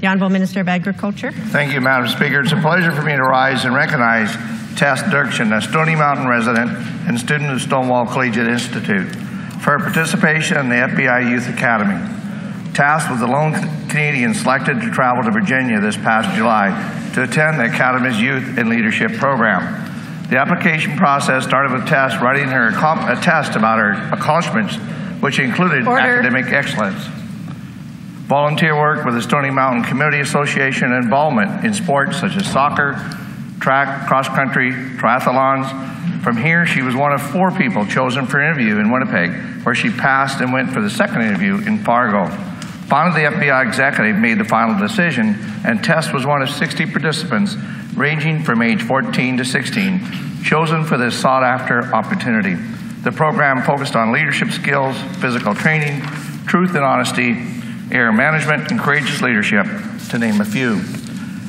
The Honorable Minister of Agriculture. Thank you, Madam Speaker. It's a pleasure for me to rise and recognize Tess Derksen, a Stony Mountain resident and student of Stonewall Collegiate Institute, for her participation in the FBI Youth Academy. Tess was the lone Canadian selected to travel to Virginia this past July to attend the Academy's Youth and Leadership Program. The application process started with Tess writing her a test about her accomplishments, which included Order. academic excellence volunteer work with the Stony Mountain Community Association, involvement in sports such as soccer, track, cross country, triathlons. From here, she was one of four people chosen for an interview in Winnipeg, where she passed and went for the second interview in Fargo. Finally, the FBI executive made the final decision, and Tess was one of 60 participants, ranging from age 14 to 16, chosen for this sought after opportunity. The program focused on leadership skills, physical training, truth and honesty, air management, and courageous leadership, to name a few.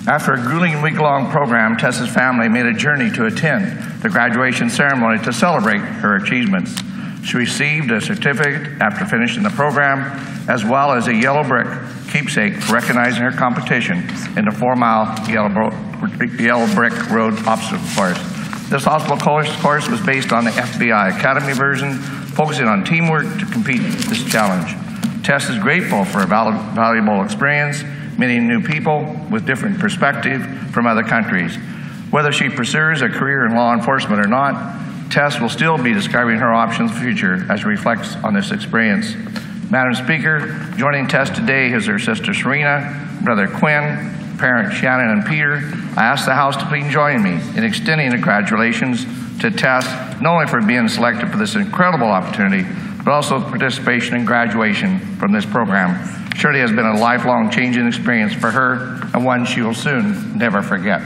After a grueling week long program, Tessa's family made a journey to attend the graduation ceremony to celebrate her achievements. She received a certificate after finishing the program, as well as a yellow brick keepsake for recognizing her competition in the four mile yellow, yellow brick road obstacle course. This obstacle course, course was based on the FBI Academy version, focusing on teamwork to compete this challenge. Tess is grateful for a val- valuable experience, meeting new people with different perspective from other countries. Whether she pursues a career in law enforcement or not, Tess will still be describing her options for the future as she reflects on this experience. Madam Speaker, joining Tess today is her sister Serena, brother Quinn, parents Shannon and Peter. I ask the House to please join me in extending the congratulations to Tess, not only for being selected for this incredible opportunity, but also participation and graduation from this program. Surely has been a lifelong changing experience for her and one she will soon never forget.